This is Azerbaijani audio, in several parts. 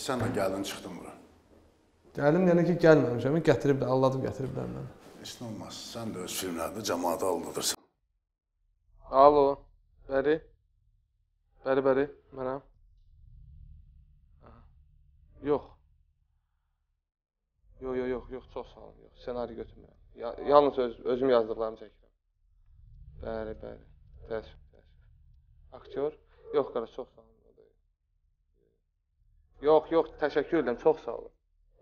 Ki sən də gəldin çıxdın bura. Gəldim deyənə ki, gəlməmişəm, gətirib də alladıb gətiriblər məni. Heç nə olmaz. Sən də öz filmlərdə cəmaatı aldadırsan. Alo. Bəli. Bəli, bəli. Mənəm. Yox. Yox, yox, yox, yox, çox sağ olun. Yox, ssenari götürmürəm. Ya, yalnız öz, özüm yazdıqlarımı çəkirəm. Bəli, bəli. Təəssüf, təəssüf. Aktyor? Yox, qardaş, çox sağ olun. Yox. Yox, təşəkkür edirəm, çox sağ olun.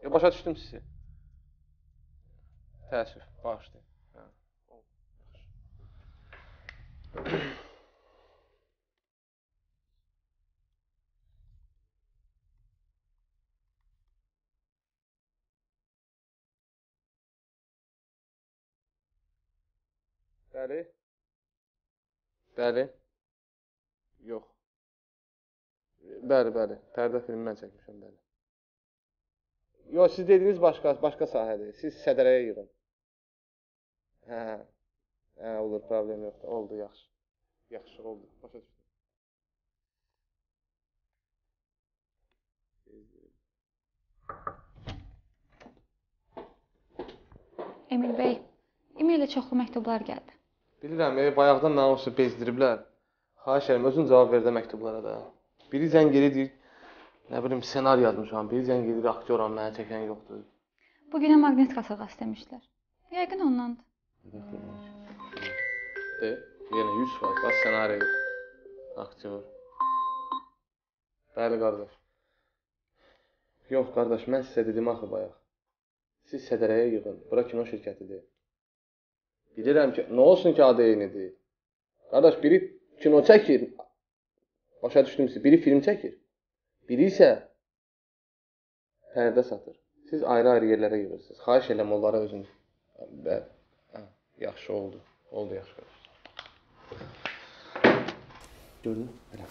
Ya başa düşdüm sizi. Təəssüf, bağışlayın. Hə. Bəli. Bəli. Yox. Bəli, bəli. Pərdə filmi mən çəkmişəm, bəli. Yox, siz dediyiniz başqa başqa sahədir. Siz sədərəyə yığın. Hə. Hə, olur, problem yoxdur. Oldu, yaxşı. Yaxşı oldu. Başa düşdüm. Emil bəy, e-maillə çoxlu məktublar gəldi. Bilirəm, e, bayaqdan olsa bezdiriblər. Xahiş edirəm, özün cavab ver də məktublara da. Biri zəng edir, deyir, nə bilim, ssenari yazmışam. Biri zəng edir, aktyoram, mənə çəkən yoxdur. Bu günə maqnit qasırğası demişlər. Yəqin ondandır. De, yenə 100% bax ssenari, aktyor. Bəli, qardaş. Yox, qardaş, mən sizə dedim axı bayaq. Siz sədərəyə yığın. Bura kino şirkətidir. Bilirəm ki, nə olsun ki, adı eynidir. Qardaş, biri kino çəkir. Başa düşdüm siz. Biri film çəkir. Biri isə pərdə satır. Siz ayrı-ayrı yerlərə yığırsınız. Xahiş edirəm onlara özünüz. Bəli. Hə, yaxşı oldu. Oldu yaxşı. Gördün? Belə.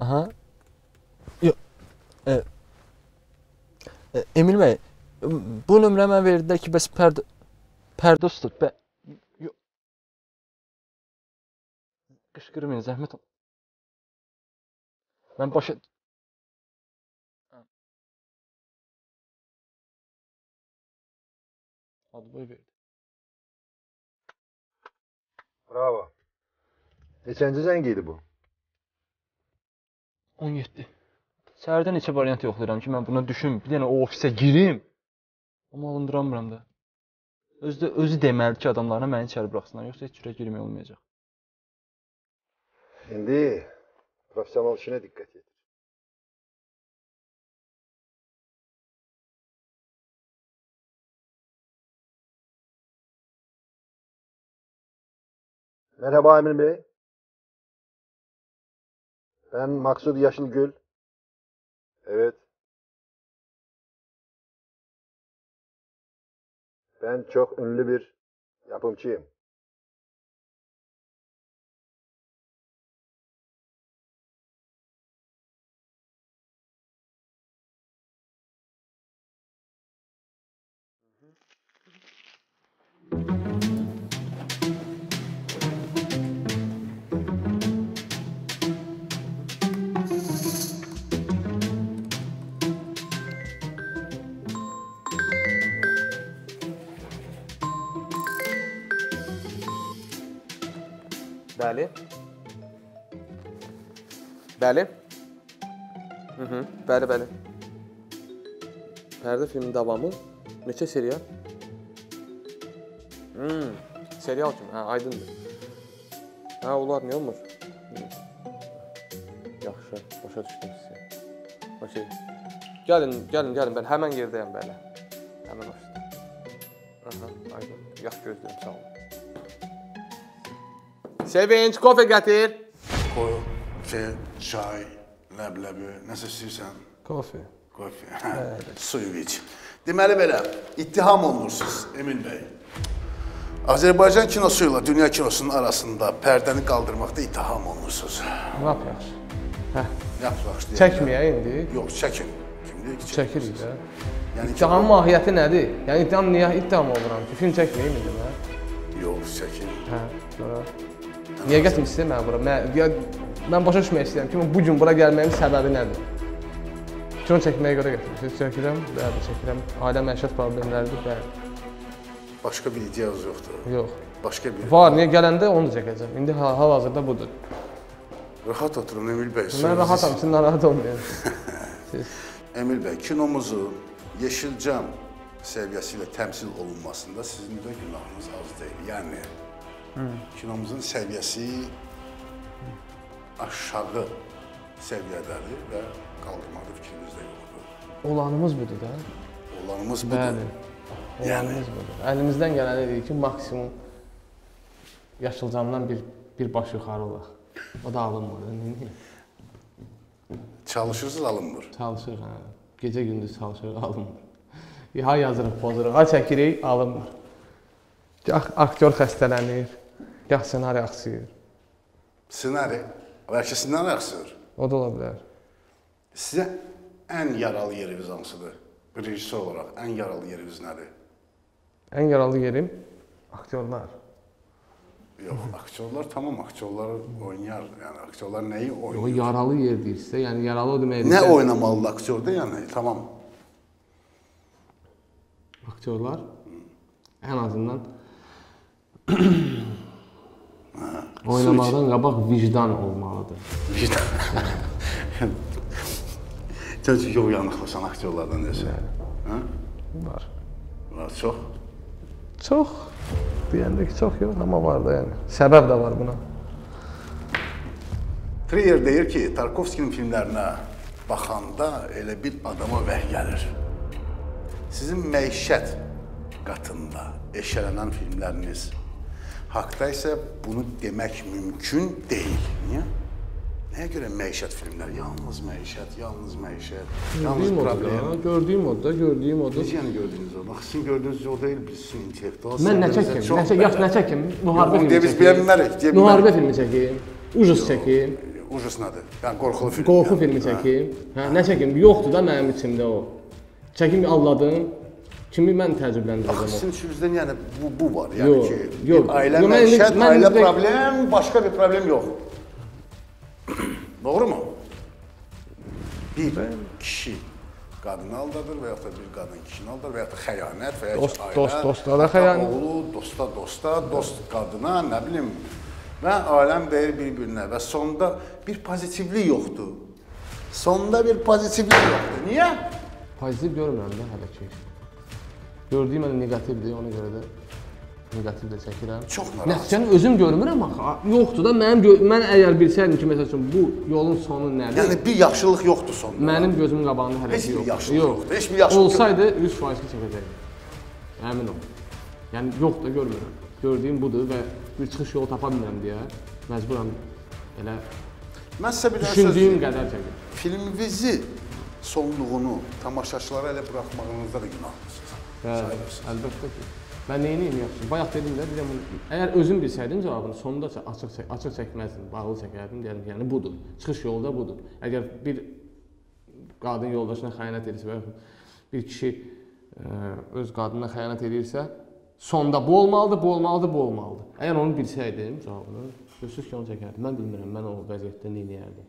Aha. Yox. E, e, Emil bəy, bu nömrə mənə verdilər ki, bəs pərdə pərdə ustur. Bə yox. Qışqırmayın, zəhmət ol. Mən başa Adboy verdi. Bravo. Neçənci zəng idi bu? 17. Səhərdən neçə variant yoxlayıram ki, mən buna düşüm, bir dənə o ofisə girim. Amma alındıramıram da. Özü də özü deməli ki, adamlarına məni içəri buraxsınlar, yoxsa heç cürə girmək olmayacaq. İndi professional işinə diqqət et. Merhaba Emin Bey. Ben Maksud Yaşılgül. Evet. Ben çok ünlü bir yapımcıyım. Bəli. Bəli. Mhm, bəli, bəli. Pərdə filmin davamı neçə serial? Hmm, serial kimi. Hə, aydındır. Hə, olar, niyə olmur? Hı. Yaxşı, başa düşdüm sizi. Okey. Gəlin, gəlin, gəlin, bəli, həmən yerdəyəm, bəli. Həmən ofisdə. Aha, aydın. Yaxşı gözləyirəm, sağ olun. Sevinç, kofe gətir. Kofe, çay, ləbləbi, nəsə istəyirsən? Kofe. Kofe. Suyu iç. Deməli belə, ittiham olunursunuz Emin bəy. Azərbaycan kinosu ilə dünya kinosunun arasında pərdəni qaldırmaqda ittiham olunursunuz. Lap yaxşı. Yaxşı başlayaq. Çəkməyə indi. Yox, çəkin. Kim deyir ki, Çəkirik də. Yəni İttihamın mahiyyəti nədir? Yəni ittiham niyə ittiham oluram ki? Film çəkməyim indi mən. Yox, çəkin. Hə, sonra Hə, Niyə gətirmisiniz məni bura? Mən, ya, mən başa düşmək istəyirəm ki, bu gün bura gəlməyimin səbəbi nədir? Kino çəkməyə görə gətirmisiniz. Çəkirəm, bəli, çəkirəm. Ailə məişət problemləridir, bəli. Başqa bir ideyaz yoxdur. Yox. Başqa bir. Var, niyə gələndə onu çəkəcəm. İndi hal- hal-hazırda budur. Rahat oturun Emil bəy. Mən rahatam, siz narahat olmayın. Emil bəy, kinomuzu Yeşilcam səviyyəsi ilə təmsil olunmasında sizin də günahınız az deyil. Yəni kinomuzun səviyyəsi aşağı səviyyədədir və qaldırmalı fikriniz də yoxdur. olanımız budur da. Olanımız budur. Bəli. Olanımız budur. Əlimizdən gələni edirik ki, maksimum yaşılcamdan bir bir baş yuxarı olaq. O da alınmır. Çalışırsınız alınmır. Çalışırıq hə. Gecə gündüz çalışırıq, alınmır. Ya yazırıq, pozuruq, ha çəkirik, alınmır. Gah aktyor xəstələnir, gah ssenari axsıyır. Ssenari, bəlkə ssenari axsır. O da ola bilər. Sizə ən yaralı yeriniz hansıdır? Bir rejissor olaraq ən yaralı yeriniz nədir? Ən yaralı yerim aktyorlar. Yox, aktyorlar tamam, aktyorlar oynayar. Yəni aktyorlar nəyi oynayır? yaralı yer deyirsə, yəni yaralı o deməkdir. Nə ki, oynamalı aktyorda yəni? Tamam. aktyorlar ən azından oynamaqdan qabaq vicdan olmalıdır. Sən yox yanıqlısan aktyorlardan nəsə. Hə? Var. Var çox. Çox deyəndə ki, çox yox, amma var da yəni. Səbəb də var buna. Trier deyir ki, Tarkovskinin filmlərinə baxanda elə bir adama vəhy gəlir. Sizin məişət qatında eşələnən filmləriniz haqda isə bunu demək mümkün deyil. Niyə? Nəyə görə məişət filmləri? Yalnız məişət, yalnız məişət, yalnız Gördüyüm problem. odur, gördüyüm odur, gördüyüm odur. Necə yəni gördünüz o? Bax, sizin gördüyünüz o deyil, biz sizin intellektual Mən nə çəkim? çox Nə çəkim? Yox, nə çəkim? Müharibə filmi biz çəkim. deyə bilmərik, deyə Müharibə bilmərik. filmi çəkim. Ujus çəkim. Ujus nədir? Yəni qorxulu film. Qorxu filmi Hə. çəkim. Hə, nə çəkim? Yoxdur da mənim içimdə o. Çəkim alladım. Kimi mən Axı təəccübləndirəcəm o. sizin içinizdə yəni bu, bu var. Yəni Yox, ki, yox. ailə Yox, mən məişət, mən ailə direkt- problem, başqa bir problem yox. Doğru mu? Bir kişi qadını aldadır və ya da bir qadın kişini aldadır və ya da xəyanət və ya Dost- ailə, dost- dostlara xəyanət. Oğlu, dosta, dosta, dost qadına, nə bilim, və aləm deyir bir-birinə və sonda bir pozitivlik yoxdur. Sonda bir pozitivlik yoxdur. Niyə? Pozitiv görmürəm də hələ ki. Gördüyüm elə neqativdir, ona görə də neqativ də çəkirəm. Çox narahat. Nəticəni özüm görmürəm axı. Yoxdur da mənim mən əgər bilsəydim ki, məsəl üçün bu yolun sonu nədir? Yəni bir yaxşılıq yoxdur sonda. Mənim gözümün qabağında hələ Heç ki bir yox. yaxşılıq yox. yoxdur, heç bir yaxşılıq. Olsaydı 100% çəkəcəkdim. Əmin ol. Yəni yox da görmürəm. Gördüyüm budur və bir çıxış yolu tapa bilmirəm deyə məcburam elə Mən sizə bir dənə söz düşündüyüm deyim. qədər çəkim. Filminizi sonluğunu tamaşaçılara elə buraxmağınızda da günahsınız. Bəli, əlbəttə ki. Mən nə edeyim yaxşı? Bayaq dedim də, deyirəm əgər özüm bilsəydim cavabını sonunda açıq çək, açıq çəkməzdim, bağlı çəkərdim, deyərdim ki, yəni budur. Çıxış yolu da budur. Əgər bir qadın yoldaşına xəyanət edirsə və bir kişi ə, öz qadınına xəyanət edirsə, sonda bu olmalıdır, bu olmalıdır, bu olmalıdır. Əgər onu bilsəydim cavabını, sözsüz ki onu çəkərdim. Mən bilmirəm, mən o vəziyyətdə nə edərdim.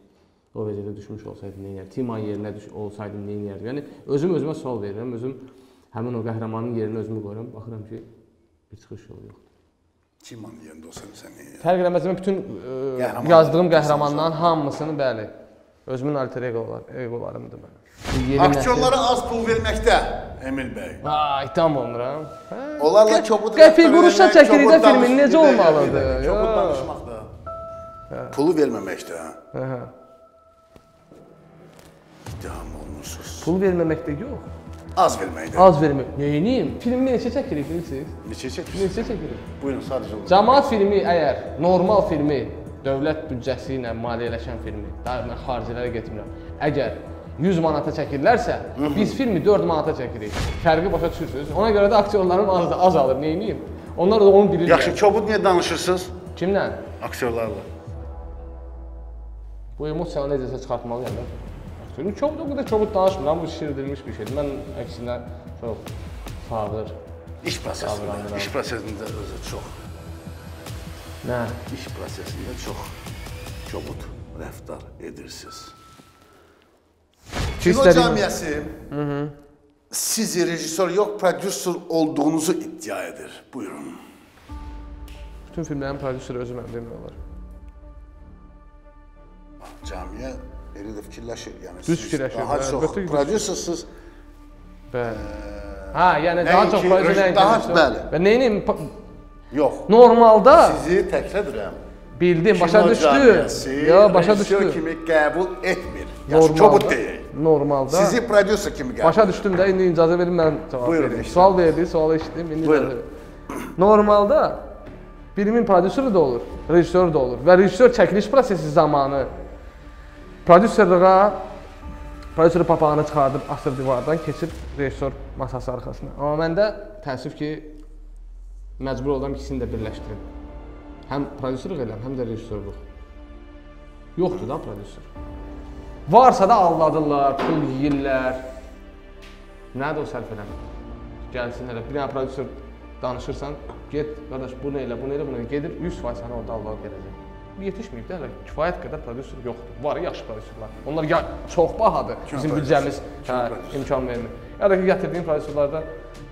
O vəziyyətdə düşmüş olsaydım nə edərdim? Timan yerinə düş olsaydım nə edərdim? Yəni özüm özümə sual verirəm, özüm həmin o qəhrəmanın yerinə özümü qoyuram, baxıram ki, bir çıxış yolu yoxdur. Kim onun yerində olsa sən niyə? Fərq eləməz mən bütün ə, Qəhrəman. yazdığım qəhrəmanların hamısını bəli, özümün alter egolar, egolarımdır mənim. Aktyorlara az pul verməkdə Emil bəy. Ay, tam olmuram. Hə? Onlarla kobud Qəpik quruşa çəkirik də filmin, necə olmalıdır? Kobud danışmaq da. Pulu verməməkdə. Hə. İttiham olunursunuz. Pul verməməkdə yox. Az verməkdə. Az vermək. Nəyiniyim? Filmi neçə çəkirik bilirsiniz? Neçə çəkirsiniz? Neçə çəkirik? Buyurun sadəcə olun. Cəmaət filmi əgər normal filmi, dövlət büdcəsi ilə maliyyələşən filmi, daha mən xaricilərə getmirəm. Əgər 100 manata çəkirlərsə, biz filmi 4 manata çəkirik. Fərqi başa düşürsüz? Ona görə də aktyorlarım az azalır. Neyniyim? Onlar da onu bilirlər. Yaxşı, kobud niyə danışırsınız? Kimlə? Aktyorlarla. Bu emosiyanı necəsə çıxartmalıyam da. Aktyorun kobud o qədər kobud danışmıram. Bu şişirdilmiş bir şeydir. Mən əksinə çox fağır. İş prosesində, iş prosesində özü çox Nə? İş prosesində çox kobud rəftar edirsiniz. Ki Kino cəmiyyəsi sizi rejissor yox, prodüser olduğunuzu iddia edir. Buyurun. Bütün filmlərin prodüseri özüməm demək olar. Cəmiyə elə də fikirləşir. Yəni Düz fikirləşir, Daha əlbəttə çox prodüsersiniz. Bəli. Hə, yəni daha çox prodüser rejim- daha- bəli. Və nəyinin Yox. normalda Sizi təkrar edirəm. bildim, başa düşdü. Ya başa düşdü. kimi qəbul etmir. Yaxşı, kobud deyil. Normalda. Sizi prodüser kimi qəbul Başa düşdüm də indi icazə verin mən cavab Buyurun, verim. eşidirəm. Sual verdi, sualı eşitdim, indi Buyurun. icazə verin. Normalda filmin prodüseri də olur, rejissor da olur və rejissor çəkiliş prosesi zamanı prodüserliyə prodüser papağını çıxardıb asır divardan, keçir rejissor masası arxasına. Amma məndə təəssüf ki məcbur oldum ikisini də birləşdirim. Həm prodüserlik eləm, həm də rejissorluq. Yoxdur da prodüser. Varsa da aldadırlar, pul yeyirlər. Nədir o sərf eləmir? Gəlsin elə bir dənə prodüser danışırsan, get qardaş bunu elə, bunu elə, bunu elə. Gedir 100% sənə orada aldad verəcək. Yetişməyib də hələ kifayət qədər prodüser yoxdur. Var yaxşı prodüserlər. Onlar ya çox bahadır. Bizim prodüser? büdcəmiz Kim hə, imkan vermir. Ya da ki gətirdiyin prodüserlərdə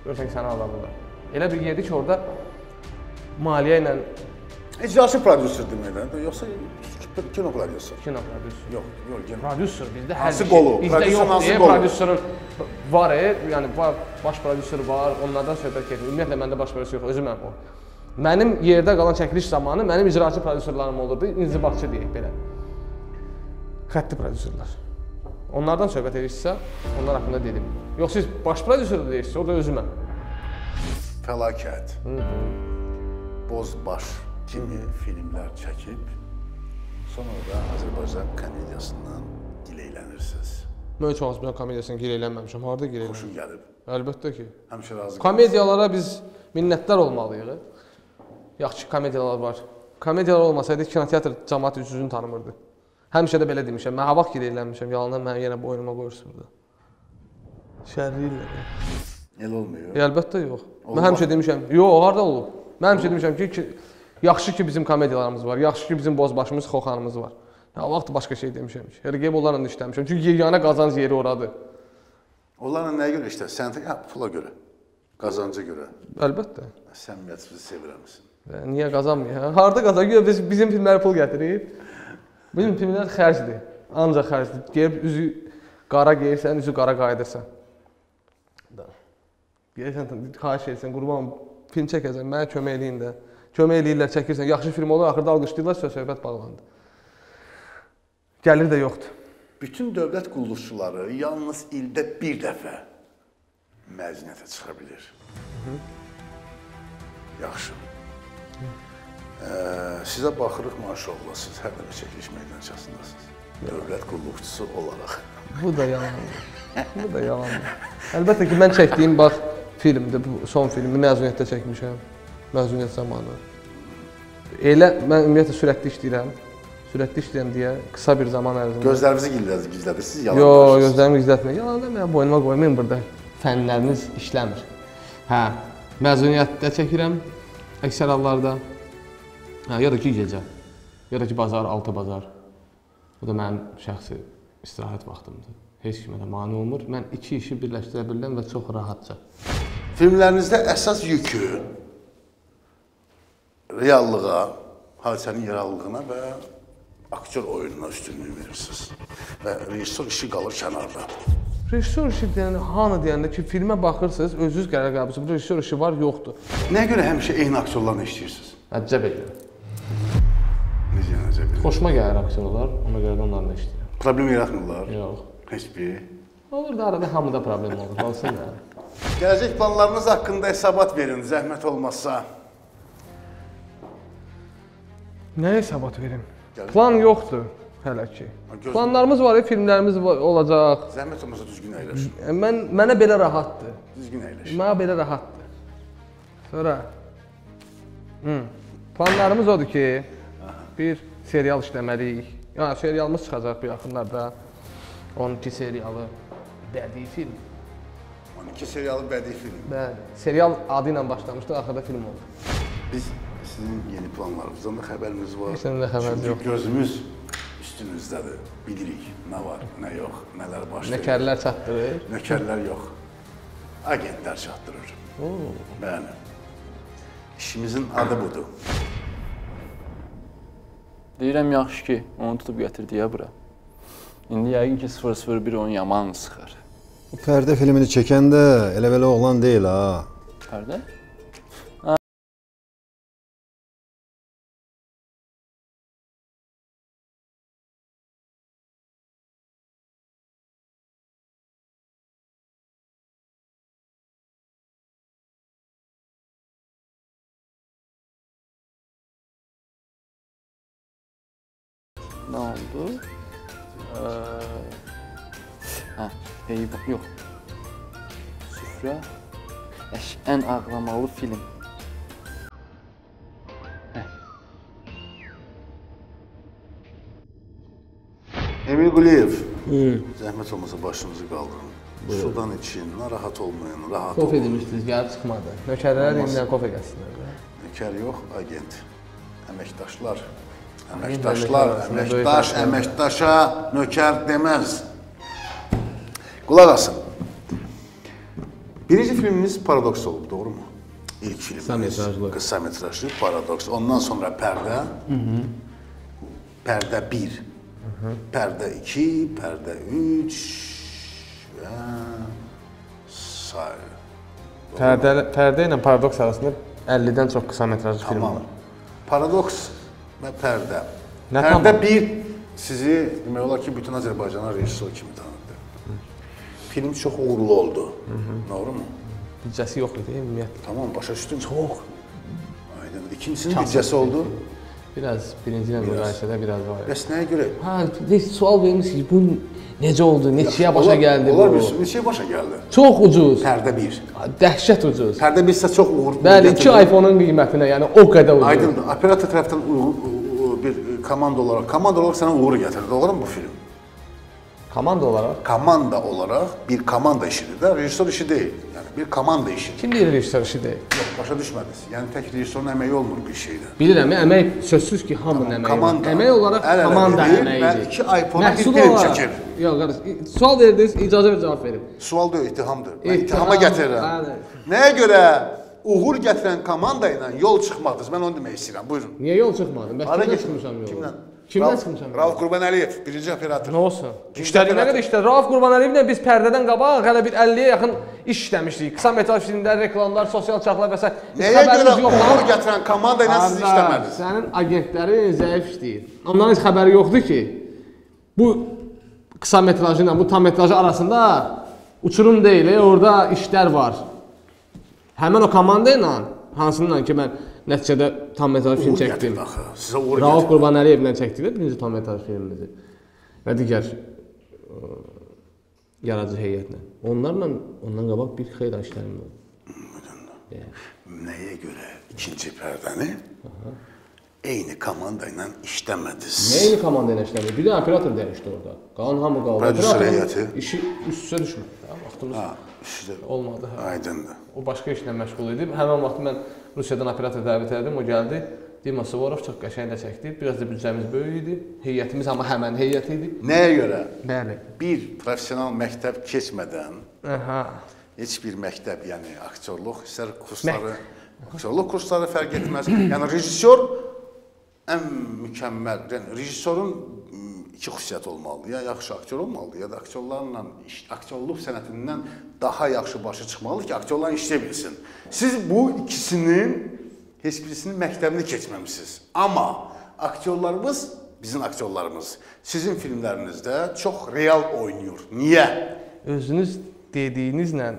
görsən ki səni aldadırlar. Elə bir yerdir ki orada maliyyə ilə İcraçı prodüser deməkdir, yoxsa kino prodüser? kino prodüser. Yox, yox, kino. Prodüser bizdə hər Hansı qolu? Bizdə Prodüser yox hansı deyə qolu? prodüserin var, e, yəni var, baş prodüser var, onlardan söhbət gedir. Ümumiyyətlə məndə baş prodüser yox, özüməm o. Mənim yerdə qalan çəkiliş zamanı mənim icraçı prodüserlərim olurdu, inzibaqçı deyək belə. Xətti prodüserlər. Onlardan söhbət edirsə, onlar haqqında dedim. Yox siz baş prodüser deyirsiz, o da özüməm. Fəlakət. Bozbaş kimi filmlər çəkib, sonra da Azərbaycan komediyasından giləylənirsiniz. Mən çox az bilən komediyasını gileylənməmişəm. Harda gileylənmişəm? Xoşun gəlib. Əlbəttə ki. Həmişə razı Komediyalara biz minnətdar olmalıyıq. Yaxşı komediyalar var. Komediyalar olmasaydı kinoteatr cəmaət üzünü tanımırdı. Həmişə də belə demişəm. Mən havaq gileylənmişəm. Yalandan məni yenə boynuma qoyursun burada. Şərri ilə. Elə olmuyor. E, əlbəttə yox. Mən Olmaz. həmişə demişəm, yox, harda olub? Mən həmişə demişəm ki, ki, yaxşı ki bizim komediyalarımız var, yaxşı ki bizim bozbaşımız, xoxanımız var. Ya vaxt başqa şey demişəm ki. RGB onlarla da işləmişəm. Çünki yeganə qazanc yeri oradır. Onlarla nəyə görə işlər? Sənətə, hə, pula görə. Qazanca görə. Əlbəttə. Səmiyyətinizi sevirəmsin. Niyə qazanmıyor? hə? Harda qazanıyor? Biz bizim filmlər pul gətirir. Bizim filmlər xərcdir. Ancaq xərcdir. Gəlib üzü qara geyirsən, üzü qara qayıdırsan. Gəlirsən, xahiş edirsən, qurban film çəkəcəm, mənə kömək eləyin də. Kömək eləyirlər, çəkirsən, yaxşı film olur, axırda alqışlayırlar, söz söhbət bağlandı. Gəlir də yoxdur. Bütün dövlət qulluqçuları yalnız ildə bir dəfə məzuniyyətə çıxa bilir. Yaxşı. Sizə baxırıq maşallah siz hər dəfə çəkiliş meydançasındasınız. Dövlət qulluqçusu olaraq. Bu da yalandır. Bu da yalandır. Əlbəttə ki, mən çəkdiyim bax filmdir, bu son filmi məzuniyyətdə çəkmişəm. Məzuniyyət zamanı. Elə mən ümumiyyətlə sürətli işləyirəm. Sürətli işləyirəm deyə qısa bir zaman ərzində. Gözlərinizi gizlədir, gizlədirsiniz, yalan Yo, danışırsınız. gözlərimi gizlətmə. Yalan demə, boynuma qoymayın burada. Fənləriniz işləmir. Hə, məzuniyyətdə çəkirəm əksər hallarda. Hə, ya da ki gecə. Ya da ki bazar, altı bazar. Bu da mənim şəxsi istirahət vaxtımdır. Heç kimə də mane olmur. Mən iki işi birləşdirə bilirəm və çox rahatca. Filmlərinizdə əsas yükü reallığa, hadisənin reallığına və aktyor oyununa üstünlük verirsiniz. Və rejissor işi qalır kənarda. Rejissor işi deyəndə, hanı deyəndə ki, filmə baxırsınız, özünüz qərar qəbulsuz. Bu rejissor işi var, yoxdur. Nəyə görə həmişə eyni aktyorlarla işləyirsiniz? Əcəb edir. Necə necə bir Xoşuma gəlir aktyorlar, ona görə də onlarla işləyirəm. problem yaratmırlar. Yox. Heç bir. Olur da arada hamıda problem olur. Olsun da. Gələcək planlarınız haqqında hesabat verin, zəhmət olmazsa. Nə hesabat verim? Gəlir. Plan yoxdur hələ ki. Planlarımız var, filmlərimiz var, olacaq. Zəhmət olmazsa düzgün əyləş. Mən mənə belə rahatdır. Düzgün əyləş. Mənə belə rahatdır. Sonra Hı. Planlarımız odur ki, bir serial işləməliyik. Yəni serialımız çıxacaq bu yaxınlarda. 12 serialı bədii film. 12 serialı bədii film. Bəli. Serial adı ilə başlamışdı, axırda film oldu. Biz Sizin yeni planlarınızdan da xəbərimiz var. Bizdən də xəbər Çünki yox. gözümüz üstünüzdədir. Bilirik nə var, nə yox, nələr baş verir. Nəkərlər çatdırır. Nökərlər yox. Agentlər çatdırır. Bəli. İşimizin adı budur. Deyirəm yaxşı ki, onu tutub gətirdi ya bura. İndi yəqin ki 001 onu yaman sıxır. Bu pərdə filmini çəkəndə elə belə oğlan deyil ha. Pərdə? Nə oldu? Ee, hə, heyvan yox. Süfrə. Əş, ən ağlamalı film. Emil Quliyev. Zəhmət olmasa başınızı qaldırın. Sudan için, narahat olmayın, rahat Kofe olun. demişdiniz, gəlib çıxmadı. Nökərlərə Olmaz. indi kofe gəlsinlər. Nökər yox, agent. Əməkdaşlar. Əməkdaşlar, əməkdaş, əməkdaşa nökər deməz. Qulaq asın. Birinci filmimiz paradoks olub, doğrumu? İlk filmimiz. Qısa metrajlı. Paradoks. Ondan sonra pərdə. Pərdə 1. Pərdə 2, pərdə 3 və sair. Pərdə, pərdə ilə paradoks arasında 50-dən çox qısa metrajlı film Tamam. var. Paradoks və pərdə. Nə pərdə tamam? bir sizi demək olar ki, bütün Azərbaycana rejissor kimi tanıdı. Film çox uğurlu oldu. Doğrumu? Büdcəsi yox idi ümumiyyətlə. Tamam, başa düşdüm. Çox. Aydın. İkincisinin büdcəsi oldu. Biraz birinci ilə müqayisədə biraz var. Bəs nəyə görə? Ha, bir sual vermişsiniz ki, bu necə oldu, neçəyə başa Olar- gəldi Olar bu? bir neçəyə başa gəldi? Çox ucuz. Pərdə bir. Dəhşət ucuz. Pərdə bir isə çox uğur. Bəli, gətirdi. 2 iPhone-un qiymətinə, yəni o qədər ucuz. Aydındır. Operator tərəfdən uğur, komanda olaraq, komanda olaraq sənə uğur gətirdi. Doğru mu bu film? Komanda olaraq Komanda olaraq bir komanda işidir də, rejissor işi deyil. Yəni bir komanda işidir. kim deyir rejissor işi deyil? Yox, başa düşmədiniz. Yəni tək rejissorun əməyi olmur bir şeydə. Bilirəm, əmək sözsüz ki, hamının əməyi komanda. var. Əmək olaraq komanda verir və əməyidir. iki iPhone-a bir Məhsul film olaraq- çəkir. Yox, qardaş, sual verdiniz, icazə ver cavab verim. Sual da ittihamdır. Mən İttiham, ittihama gətirirəm. bəli. Nəyə görə uğur gətirən komanda ilə yol çıxmadınız? Mən onu demək istəyirəm. Buyurun. Niyə yol çıxmadın? Bəs get- çıxmışam yola? Kimdən? Kimdən Rauf- çıxmışam? Rauf Qurbanəliyev, birinci operator. Nə olsun? İşləri nə qədər işlər? Rauf Qurbanəliyevlə biz pərdədən qabaq hələ bir 50-yə yaxın iş işləmişdik. Qısa metraj filmlər, reklamlar, sosial çarxlar və s. Nəyə görə uğur gətirən komanda ilə siz işləmədiniz? Sənin agentlərin zəif işləyir. Onların heç xəbəri yoxdur ki, bu qısa metrajı ilə bu tam metrajı arasında uçurum deyil, e, orada işlər var. Həmin o komanda ilə hansınınla ki mən nəticədə tam metraj film çəkdim. Rauf. Qurbanəliyevlə çəkdik də birinci tam metraj filmimizi. Və digər ə, yaradıcı heyətlə. Onlarla ondan qabaq bir xeyli işlərim var. Nəyə görə ikinci pərdəni eyni komanda ilə işləmədiniz? Eyni komanda ilə işləmir. Bir də operator dəyişdi orada. Qalan hamı qaldı. Prodüser heyəti? İşi üst-üstə düşmür. Vaxtımız Ha, işte olmadı. Hə. aydındır. O başqa işlə məşğul idi. Həmin vaxt mən Rusiyadan operator dəvət etdim. O gəldi. Dima Suvorov çox qəşəng də çəkdi. Biraz da büdcəmiz böyük idi. Heyətimiz amma həmin heyət idi. Nəyə görə? Bəli. Bir professional məktəb keçmədən Aha. heç bir məktəb, yəni aktyorluq, istər kursları, aktyorluq kursları fərq etməz. Yəni rejissor ən mükəmməl, yəni rejissorun iki xüsusiyyəti olmalıdır. Ya yaxşı aktyor olmalıdır, ya da aktyorlarla iş, aktyorluq sənətindən daha yaxşı başa çıxmalıdır ki, aktyorlarla işləyə bilsin. Siz bu ikisinin heç birisinin məktəbini keçməmisiniz. Amma aktyorlarımız, bizim aktyorlarımız sizin filmlərinizdə çox real oynayır. Niyə? Özünüz dediyinizlə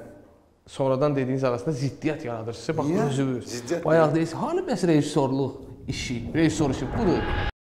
sonradan dediyiniz arasında ziddiyyət yaradırsınız. Bax özünüz. Bayaq deyirsiniz, hanı bəs rejissorluq işi, rejissor işi budur.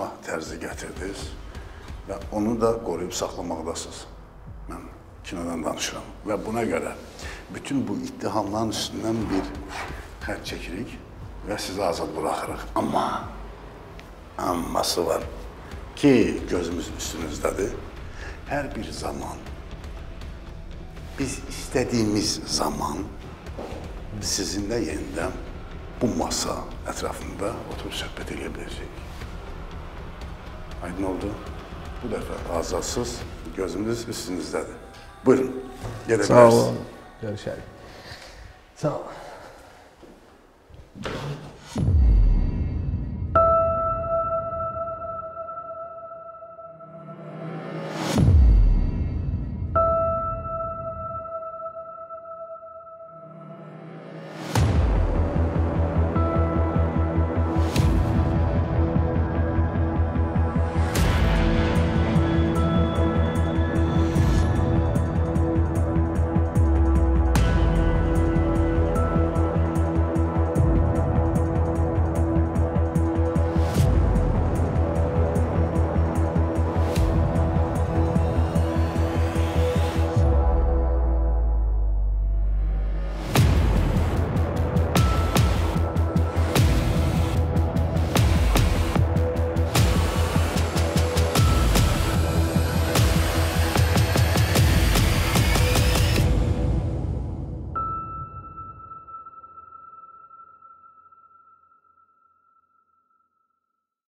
Yanaşma tərzi gətirdiniz və onu da qoruyub saxlamaqdasınız. Mən kinodan danışıram və buna görə bütün bu ittihamların üstündən bir xətt çəkirik və sizi azad buraxırıq. Amma amması var ki, gözümüz üstünüzdədir. Hər bir zaman biz istədiyimiz zaman sizinlə yenidən bu masa ətrafında oturub söhbət edə biləcəyik. Aydın oldu? Bu dəfə azadsız, gözümüz üstünüzdədir. Buyurun, gedə Sağ olun. Görüşərik. Sağ olun.